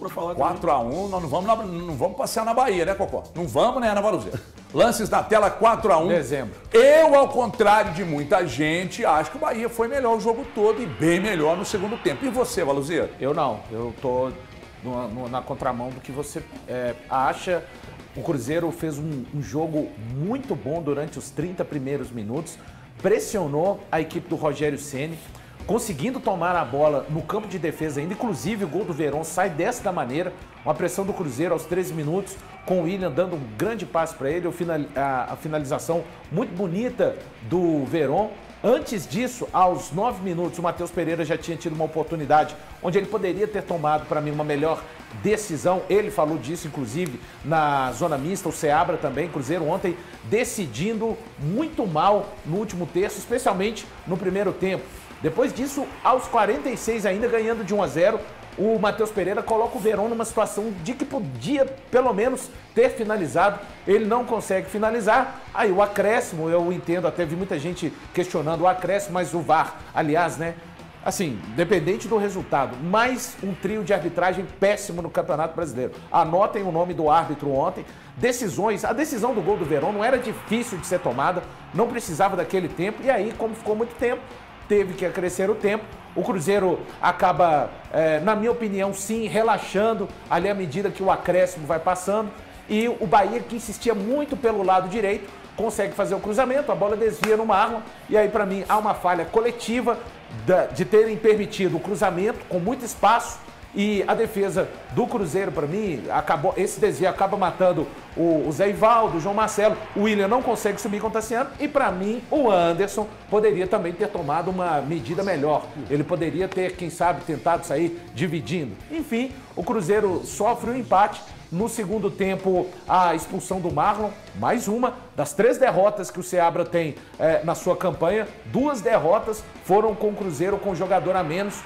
para falar 4x1, nós não vamos, não vamos passear na Bahia, né, Cocó? Não vamos, né, Ana Valuzeira? Lances na tela 4x1. Dezembro. Eu, ao contrário de muita gente, acho que o Bahia foi melhor o jogo todo e bem melhor no segundo tempo. E você, Valuzeira? Eu não. Eu tô no- no- na contramão do que você é, acha. O Cruzeiro fez um, um jogo muito bom durante os 30 primeiros minutos. Pressionou a equipe do Rogério Ceni, conseguindo tomar a bola no campo de defesa ainda. Inclusive, o gol do Verón sai dessa maneira. Uma pressão do Cruzeiro aos 13 minutos, com o William dando um grande passe para ele. a finalização muito bonita do Verón. Antes disso, aos 9 minutos, o Matheus Pereira já tinha tido uma oportunidade onde ele poderia ter tomado, para mim, uma melhor decisão. Ele falou disso, inclusive, na zona mista, o Seabra também, Cruzeiro ontem decidindo muito mal no último terço, especialmente no primeiro tempo. Depois disso, aos 46 ainda ganhando de 1 a 0, o Matheus Pereira coloca o Verón numa situação de que podia, pelo menos, ter finalizado. Ele não consegue finalizar. Aí o acréscimo, eu entendo, até vi muita gente questionando o acréscimo, mas o VAR, aliás, né? Assim, dependente do resultado, mais um trio de arbitragem péssimo no Campeonato Brasileiro. Anotem o nome do árbitro ontem. Decisões, a decisão do gol do Verón não era difícil de ser tomada, não precisava daquele tempo. E aí, como ficou muito tempo, teve que acrescer o tempo. O Cruzeiro acaba, eh, na minha opinião, sim, relaxando ali à medida que o acréscimo vai passando. E o Bahia, que insistia muito pelo lado direito, consegue fazer o cruzamento, a bola desvia no Marlon. E aí, para mim, há uma falha coletiva de terem permitido o cruzamento com muito espaço. E a defesa do Cruzeiro, para mim, acabou. Esse desvio acaba matando o, o Zé Ivaldo, o João Marcelo. O William não consegue subir com o Tassiano. E para mim, o Anderson poderia também ter tomado uma medida melhor. Ele poderia ter, quem sabe, tentado sair dividindo. Enfim, o Cruzeiro sofre o empate. No segundo tempo, a expulsão do Marlon, mais uma das três derrotas que o Seabra tem eh, na sua campanha. Duas derrotas foram com o Cruzeiro com jogador a menos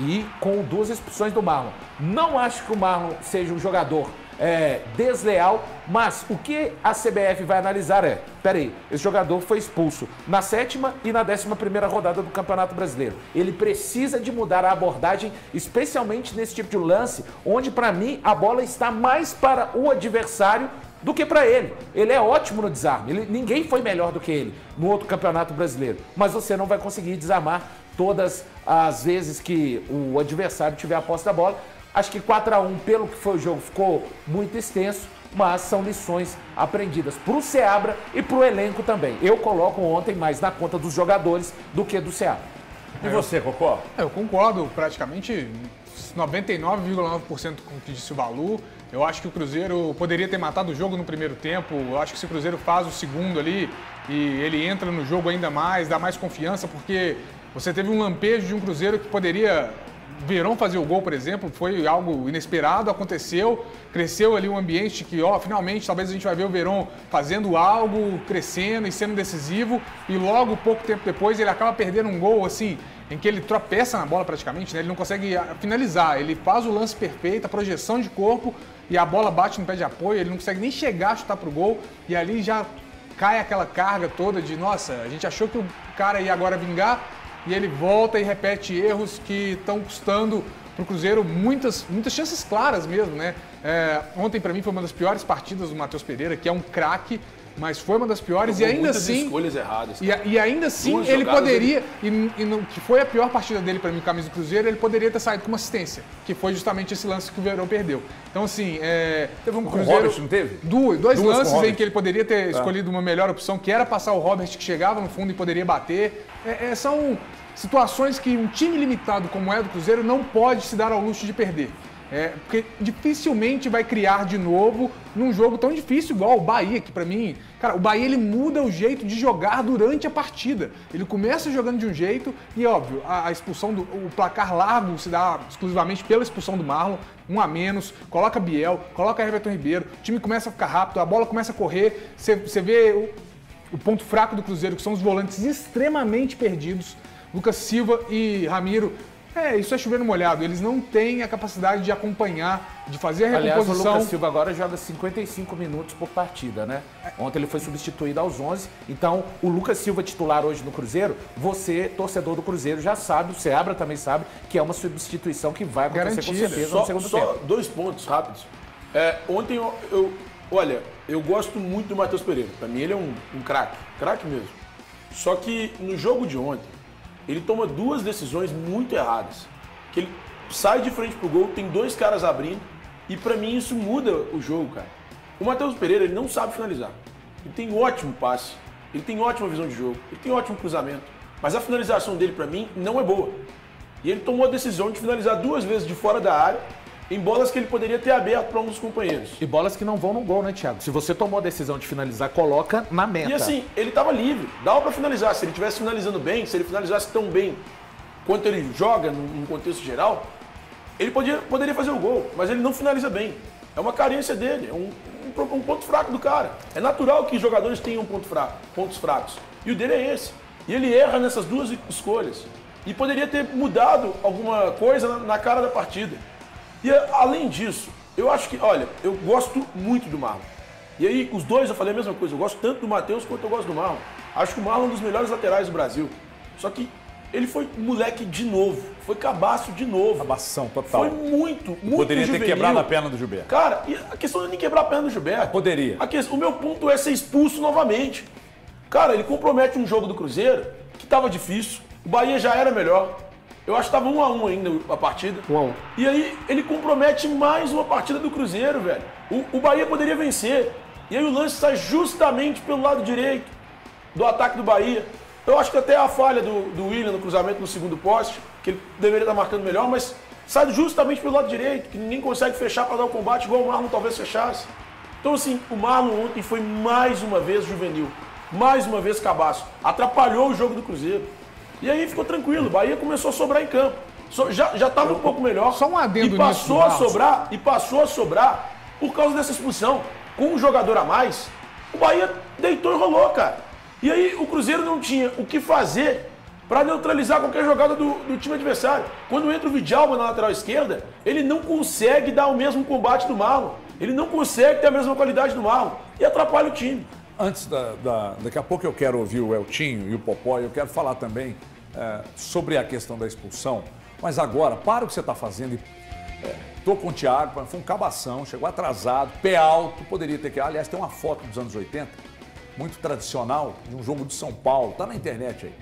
e com duas expulsões do Marlon. Não acho que o Marlon seja um jogador é, desleal, mas o que a CBF vai analisar é: peraí, esse jogador foi expulso na sétima e na décima primeira rodada do Campeonato Brasileiro. Ele precisa de mudar a abordagem, especialmente nesse tipo de lance, onde para mim a bola está mais para o adversário do que para ele. Ele é ótimo no desarme. Ele- ninguém foi melhor do que ele no outro campeonato brasileiro. Mas você não vai conseguir desarmar todas as vezes que o adversário tiver a posse da bola. Acho que 4 a 1 pelo que foi o jogo, ficou muito extenso, mas são lições aprendidas para o Seabra e para o elenco também. Eu coloco ontem mais na conta dos jogadores do que do Seabra. E você, Cocó? É, Eu concordo praticamente 99,9% com o que disse o Balu. Eu acho que o Cruzeiro poderia ter matado o jogo no primeiro tempo. Eu acho que se o Cruzeiro faz o segundo ali e ele entra no jogo ainda mais, dá mais confiança, porque você teve um lampejo de um Cruzeiro que poderia. Verão fazer o gol, por exemplo, foi algo inesperado, aconteceu, cresceu ali um ambiente que, ó, finalmente, talvez a gente vai ver o Verão fazendo algo, crescendo e sendo decisivo, e logo, pouco tempo depois, ele acaba perdendo um gol, assim, em que ele tropeça na bola praticamente, né? Ele não consegue ah, finalizar, ele faz o lance perfeito, a projeção de corpo, e a bola bate no pé de apoio, ele não consegue nem chegar a chutar pro gol, e ali já cai aquela carga toda de, nossa, a gente achou que o cara ia agora vingar, e ele volta e repete erros que estão custando para o Cruzeiro muitas, muitas chances claras mesmo, né? É, ontem, para mim, foi uma das piores partidas do Matheus Pereira, que é um craque, mas foi uma das piores, e ainda assim. escolhas erradas. E, e ainda assim, Duas ele poderia, e, e não- que foi a pior partida dele para mim, camisa do Cruzeiro, ele poderia ter saído com uma assistência, que foi justamente esse lance que o Verão perdeu. Então, assim, é, Teve um Cruzeiro- Robert, não teve? Duas, dois Duas lances em que ele poderia ter escolhido uma melhor opção, que era passar o Robert, que chegava no fundo e poderia bater. É, é, são situações que um time limitado como é do Cruzeiro não pode se dar ao luxo de perder. É, porque dificilmente vai criar de novo num jogo tão difícil igual o Bahia, que pra mim, cara, o Bahia ele muda o jeito de jogar durante a partida. Ele começa jogando de um jeito e, óbvio, a, a expulsão do o placar largo se dá exclusivamente pela expulsão do Marlon, um a menos, coloca Biel, coloca Everton Ribeiro, o time começa a ficar rápido, a bola começa a correr, você vê o, o ponto fraco do Cruzeiro, que são os volantes extremamente perdidos. Lucas Silva e Ramiro É, isso é chover no molhado. Eles não têm a capacidade de acompanhar, de fazer a Aliás, o recomposição. Lucas Silva agora joga 55 minutos por partida, né? Ontem ele foi substituído aos 11. Então, o Lucas Silva titular hoje no Cruzeiro, você, torcedor do Cruzeiro, já sabe, o Seabra também sabe, que é uma substituição que vai acontecer com Garantida. certeza Só, no segundo só tempo. dois pontos rápidos. É, ontem eu, eu- Olha, eu gosto muito do Matheus Pereira. Pra mim ele é um, um craque. Craque mesmo. Só que no jogo de ontem, ele toma duas decisões muito erradas. Que ele sai de frente pro gol, tem dois caras abrindo, e pra mim isso muda o jogo, cara. O Matheus Pereira, ele não sabe finalizar. Ele tem ótimo passe, ele tem ótima visão de jogo, ele tem ótimo cruzamento. Mas a finalização dele, pra mim, não é boa. E ele tomou a decisão de finalizar duas vezes de fora da área, em bolas que ele poderia ter aberto para um dos companheiros. E bolas que não vão no gol, né, Thiago? Se você tomou a decisão de finalizar, coloca na meta. E assim, ele estava livre, dava para finalizar. Se ele estivesse finalizando bem, se ele finalizasse tão bem quanto ele joga num contexto geral, ele podia, poderia fazer o gol, mas ele não finaliza bem. É uma carência dele, é um, um um ponto fraco do cara. É natural que jogadores tenham ponto fraco, pontos fracos. E o dele é esse. E ele erra nessas duas escolhas. E poderia ter mudado alguma coisa na, na cara da partida. E a- além disso, eu acho que, olha, eu gosto muito do Marlon. E aí, os dois, eu falei a mesma coisa. Eu gosto tanto do Matheus quanto eu gosto do Marlon. Acho que o Marlon é um dos melhores laterais do Brasil. Só que ele foi moleque de novo. Foi cabaço de novo. Cabação total. Foi muito, muito Poderia ter juvenil. quebrado a perna do Gilberto. Cara, e a questão não é nem quebrar a perna do Gilberto. Poderia. Questão- o meu ponto é ser expulso novamente. Cara, ele compromete um jogo do Cruzeiro que estava difícil. O Bahia já era melhor. Eu acho que estava um a um ainda a partida. Um a um. E aí ele compromete mais uma partida do Cruzeiro, velho. O, o Bahia poderia vencer. E aí o lance sai justamente pelo lado direito do ataque do Bahia. Eu acho que até a falha do, do William no cruzamento no segundo poste, que ele deveria estar marcando melhor, mas sai justamente pelo lado direito, que ninguém consegue fechar para dar o combate, igual o Marlon talvez fechasse. Então, assim, o Marlon ontem foi mais uma vez juvenil, mais uma vez cabaço. Atrapalhou o jogo do Cruzeiro. E aí ficou tranquilo, o Bahia começou a sobrar em campo. So- já estava um pouco melhor. Só um adendo E passou nisso, a sobrar, e passou a sobrar por causa dessa expulsão. Com um jogador a mais, o Bahia deitou e rolou, cara. E aí o Cruzeiro não tinha o que fazer para neutralizar qualquer jogada do, do time adversário. Quando entra o Vidalba na lateral esquerda, ele não consegue dar o mesmo combate do Marlon. Ele não consegue ter a mesma qualidade do Marlon. E atrapalha o time. Antes da, da- Daqui a pouco eu quero ouvir o Eltinho e o Popó, eu quero falar também eh, sobre a questão da expulsão. Mas agora, para o que você está fazendo. Estou com o Thiago, foi um cabação, chegou atrasado, pé alto, poderia ter que. Aliás, tem uma foto dos anos 80, muito tradicional, de um jogo de São Paulo, tá na internet aí,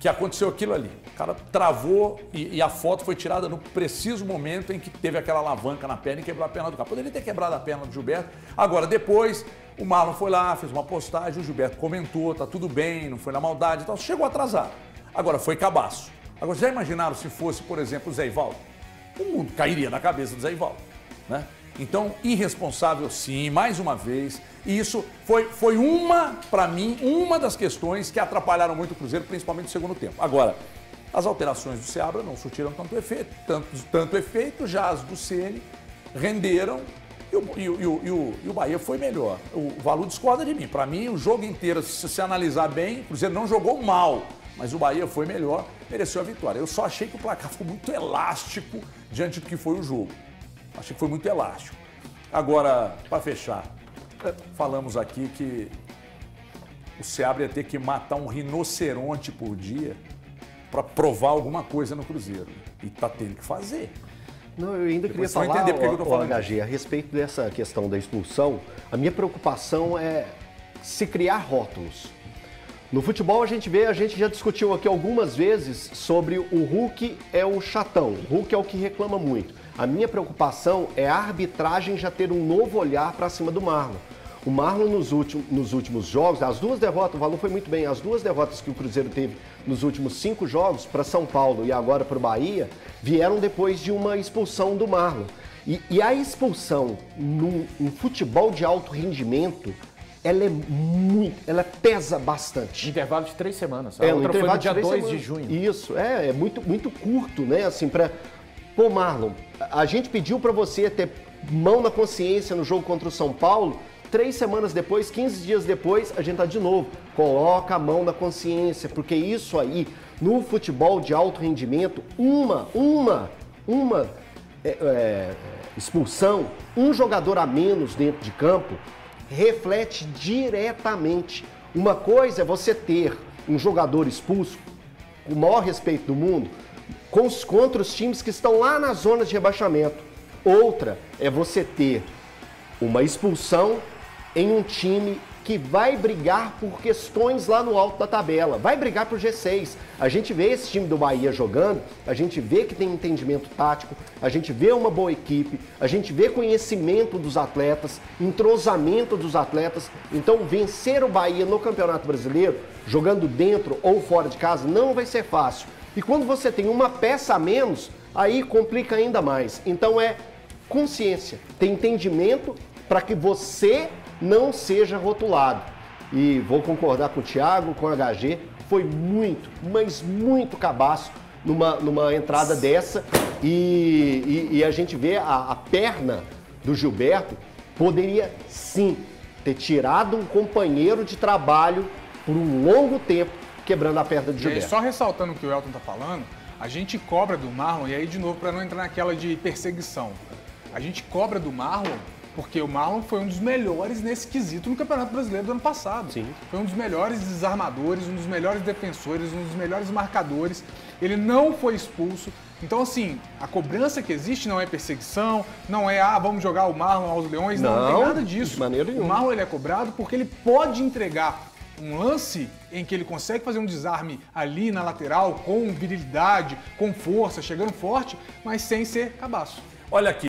que aconteceu aquilo ali. O cara travou e, e a foto foi tirada no preciso momento em que teve aquela alavanca na perna e quebrou a perna do cara. Poderia ter quebrado a perna do Gilberto. Agora, depois, o Marlon foi lá, fez uma postagem, o Gilberto comentou, tá tudo bem, não foi na maldade e tal. Chegou atrasado. Agora, foi cabaço. Agora, já imaginaram se fosse, por exemplo, o Zé Ivaldo? o mundo cairia na cabeça do Zé Ivaldo. Né? Então, irresponsável sim, mais uma vez. E isso foi, foi uma, para mim, uma das questões que atrapalharam muito o Cruzeiro, principalmente no segundo tempo. Agora, as alterações do Seabra não surtiram tanto efeito, tanto, tanto efeito, já as do Ceni renderam e o, e, o, e, o, e, o, Bahia foi melhor. O Valu discorda de mim. Para mim, o jogo inteiro, se se analisar bem, o Cruzeiro não jogou mal, mas o Bahia foi melhor, mereceu a vitória. Eu só achei que o placar ficou muito elástico diante do que foi o jogo. Achei que foi muito elástico. Agora, para fechar, falamos aqui que o Seabra ia ter que matar um rinoceronte por dia para provar alguma coisa no Cruzeiro. E tá tendo que fazer. Não, eu ainda queria Depois vai falar, entender por que ó, que eu tô ó, falando HG, a respeito dessa questão da expulsão, a minha preocupação é se criar rótulos. No futebol a gente vê, a gente já discutiu aqui algumas vezes sobre o Hulk é o chatão, o Hulk é o que reclama muito. A minha preocupação é a arbitragem já ter um novo olhar para cima do Marlon. O Marlon nos últimos, nos últimos jogos, as duas derrotas, o Valor foi muito bem, as duas derrotas que o Cruzeiro teve nos últimos cinco jogos para São Paulo e agora para o Bahia, vieram depois de uma expulsão do Marlon. E, e a expulsão num, num futebol de alto rendimento, ela é muito, ela pesa bastante. Intervalo de três semanas. A É, um outra foi intervalo no dia três 2 de semanas. junho. Isso, é, é muito, muito curto, né? Assim, pra. Pô, Marlon, a gente pediu pra você ter mão na consciência no jogo contra o São Paulo. Três semanas depois, 15 dias depois, a gente tá de novo. Coloca a mão na consciência, porque isso aí No futebol de alto rendimento, uma, uma, uma é, é, expulsão, um jogador a menos dentro de campo, reflete diretamente. Uma coisa é você ter um jogador expulso, com o maior respeito do mundo, contra os times que estão lá na zona de rebaixamento. Outra é você ter uma expulsão em um time que vai brigar por questões lá no alto da tabela, vai brigar por G6. A gente vê esse time do Bahia jogando, a gente vê que tem entendimento tático, a gente vê uma boa equipe, a gente vê conhecimento dos atletas, entrosamento dos atletas. Então, vencer o Bahia no Campeonato Brasileiro, jogando dentro ou fora de casa, não vai ser fácil. E quando você tem uma peça a menos, aí complica ainda mais. Então é consciência, ter entendimento para que você não seja rotulado. E vou concordar com o Thiago, com o HG, foi muito, mas muito cabaço numa, numa entrada dessa. E, e, e a gente vê a, a perna do Gilberto poderia sim ter tirado um companheiro de trabalho por um longo tempo quebrando a perna do E aí, Gilberto. só ressaltando o que o Elton tá falando, a gente cobra do Marlon, e aí de novo, para não entrar naquela de perseguição, a gente cobra do Marlon porque o Marlon foi um dos melhores nesse quesito no Campeonato Brasileiro do ano passado. Sim. Foi um dos melhores desarmadores, um dos melhores defensores, um dos melhores marcadores. Ele não foi expulso. Então, assim, a cobrança que existe não é perseguição, não é, ah, vamos jogar o Marlon aos leões, não, não Não, tem nada disso. de maneira o nenhuma. Marlon ele é cobrado porque ele pode entregar um lance em que ele consegue fazer um desarme ali na lateral com virilidade, com força, chegando forte, mas sem ser cabaço. Olha aqui.